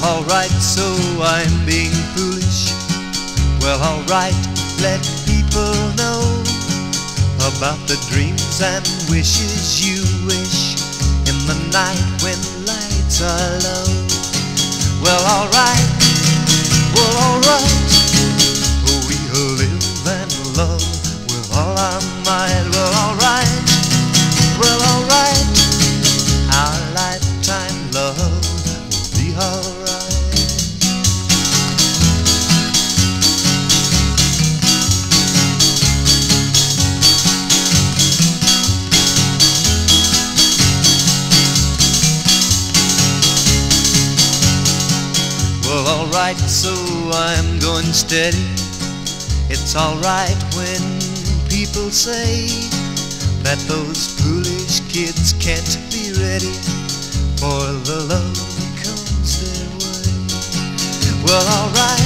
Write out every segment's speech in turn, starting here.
alright, so I'm being foolish. Well, alright, let people know about the dreams and wishes you wish in the night when lights are low. Well, alright, Well, alright, so I'm going steady. It's alright when people say that those foolish kids can't be ready for the love that comes their way. Well, alright.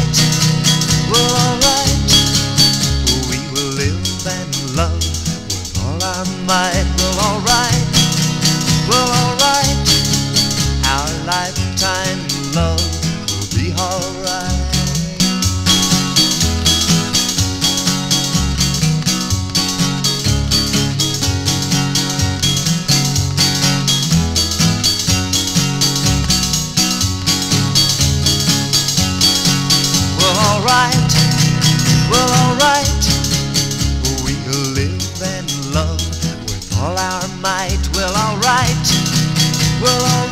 Might. Well, alright. Well, alright.